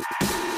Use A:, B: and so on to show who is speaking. A: you